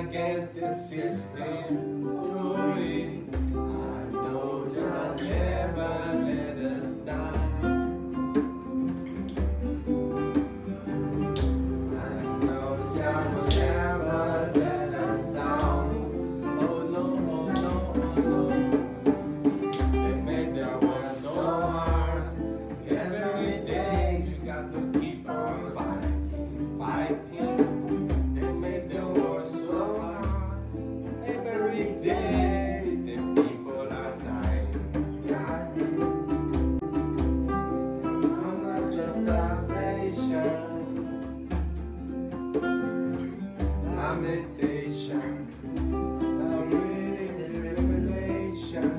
against the system. meditation. I'm reading revelation.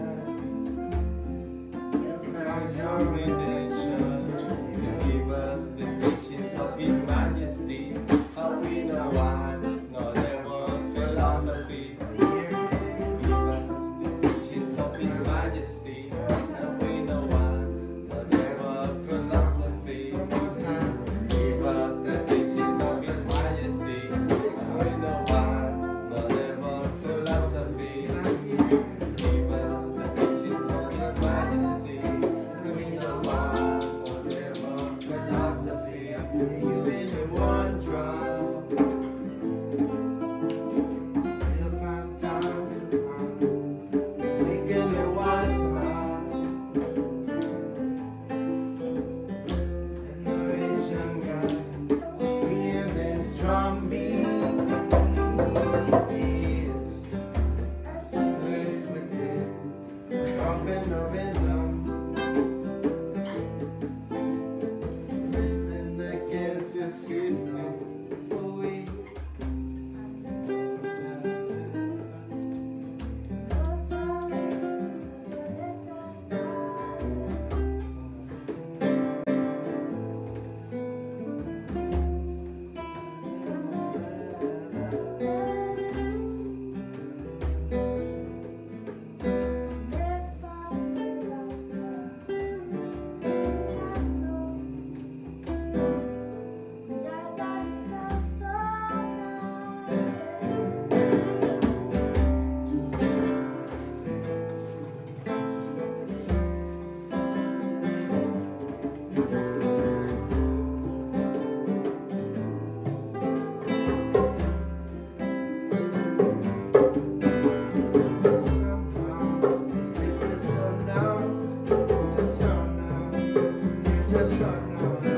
just start now.